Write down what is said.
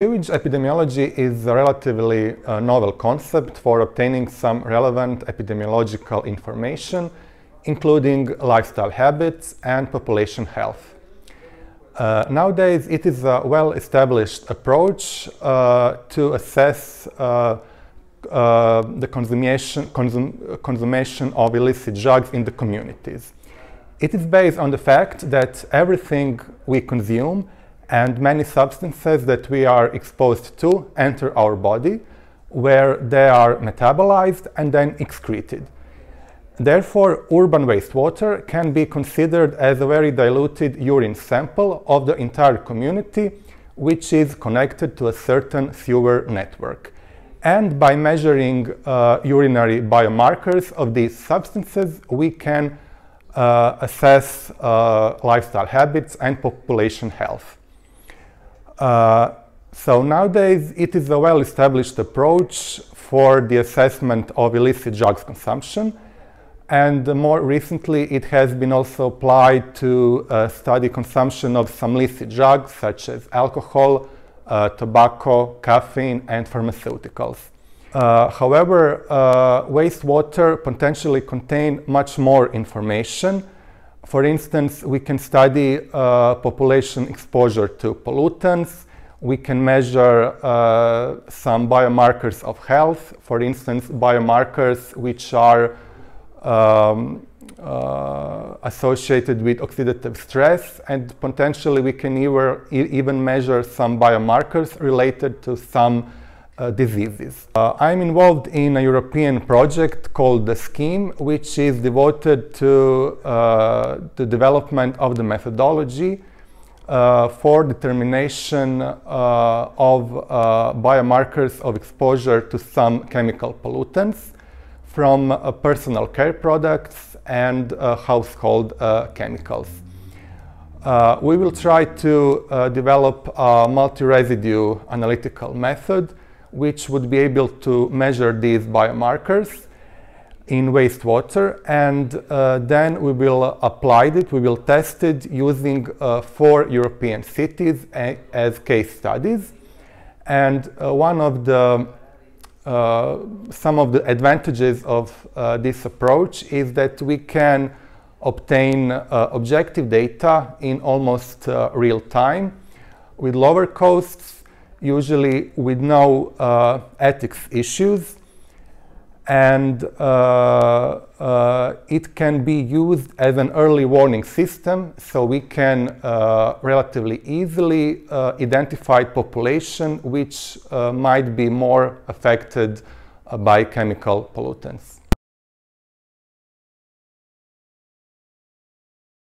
Sewage epidemiology is a relatively uh, novel concept for obtaining some relevant epidemiological information, including lifestyle habits and population health. Uh, nowadays, it is a well-established approach uh, to assess uh, uh, the consummation, consum consummation of illicit drugs in the communities. It is based on the fact that everything we consume and many substances that we are exposed to enter our body where they are metabolized and then excreted. Therefore, urban wastewater can be considered as a very diluted urine sample of the entire community which is connected to a certain sewer network. And by measuring uh, urinary biomarkers of these substances, we can uh, assess uh, lifestyle habits and population health. Uh, so nowadays it is a well-established approach for the assessment of illicit drugs consumption and more recently it has been also applied to uh, study consumption of some illicit drugs such as alcohol, uh, tobacco, caffeine and pharmaceuticals. Uh, however, uh, wastewater potentially contain much more information for instance, we can study uh, population exposure to pollutants. We can measure uh, some biomarkers of health, for instance, biomarkers which are um, uh, associated with oxidative stress and potentially we can either, even measure some biomarkers related to some uh, diseases. Uh, I'm involved in a European project called the SCHEME, which is devoted to uh, the development of the methodology uh, for determination uh, of uh, biomarkers of exposure to some chemical pollutants from personal care products and household chemicals. we will try to develop a multi-residue analytical method which would be able to measure these biomarkers in wastewater and uh, then we will apply it, we will test it using uh, four European cities as case studies. And uh, one of the, uh, some of the advantages of uh, this approach is that we can obtain uh, objective data in almost real time with lower costs usually with no uh, ethics issues and uh, uh, it can be used as an early warning system so we can uh, relatively easily identify population which might be more affected by chemical pollutants.